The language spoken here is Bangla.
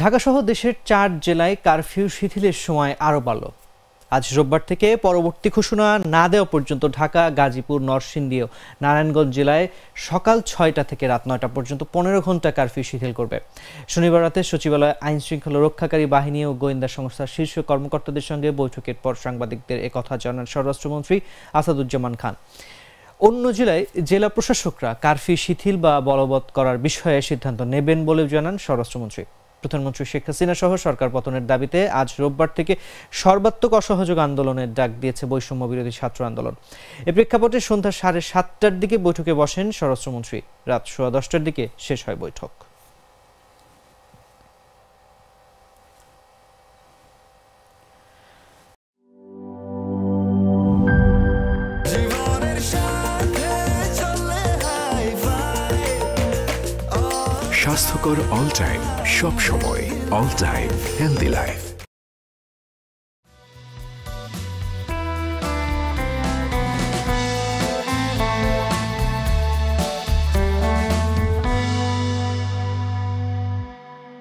ঢাকাসহ দেশের চার জেলায় কারফিউ শিথিলের সময় আরও বাড়ল। আজ রোববার থেকে পরবর্তী ঘোষণা না দেওয়া পর্যন্ত ঢাকা, গাজীপুর, নরসিংদী ও নারায়ণগঞ্জ জেলায় সকাল ছয়টা থেকে রাত নয়টা পর্যন্ত পনেরো ঘণ্টা কারফিউ শিথিল করবে। শনিবার রাতে সচিবালয় আইন শৃঙ্খলা রক্ষাকারী বাহিনী ও গোয়েন্দা সংস্থার শীর্ষ কর্মকর্তাদের সঙ্গে বৈঠকের পর সাংবাদিকদের একথা জানান স্বরাষ্ট্রমন্ত্রী আসাদুজ্জামান খান। অন্য জেলায় জেলা প্রশাসকরা কারফিউ শিথিল বা বলবৎ করার বিষয়ে সিদ্ধান্ত নেবেন বলেও জানান স্বরাষ্ট্রমন্ত্রী। প্রধানমন্ত্রী শেখ হাসিনা সহ সরকার পতনের দাবিতে আজ রোববার থেকে সর্বাত্মক অসহযোগ আন্দোলনের ডাক দিয়েছে বৈষম্য বিরোধী ছাত্র আন্দোলন। এ প্রেক্ষাপটে সন্ধ্যা সাড়ে সাতটার দিকে বৈঠকে বসেন স্বরাষ্ট্রমন্ত্রী। রাত সোয়া দশটার দিকে শেষ হয় বৈঠক। স্বাস্থ্যকর অল টাইম সব সময় অল টাইম হেলদি লাইফ